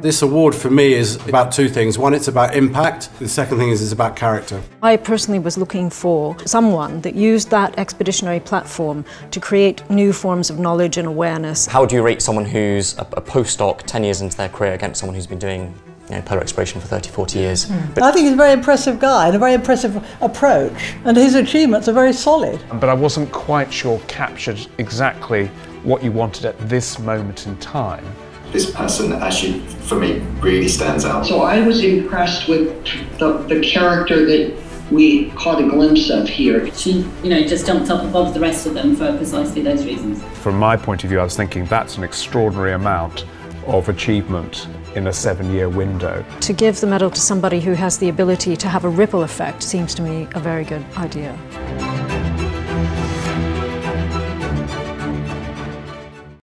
This award for me is about two things. One, it's about impact. The second thing is it's about character. I personally was looking for someone that used that expeditionary platform to create new forms of knowledge and awareness. How do you rate someone who's a, a postdoc 10 years into their career against someone who's been doing you know, polar exploration for 30, 40 years? Hmm. But I think he's a very impressive guy and a very impressive approach, and his achievements are very solid. But I wasn't quite sure captured exactly what you wanted at this moment in time. This person actually, for me, really stands out. So I was impressed with the, the character that we caught a glimpse of here. She, you know, just jumped up above the rest of them for precisely those reasons. From my point of view, I was thinking that's an extraordinary amount of achievement in a seven year window. To give the medal to somebody who has the ability to have a ripple effect seems to me a very good idea.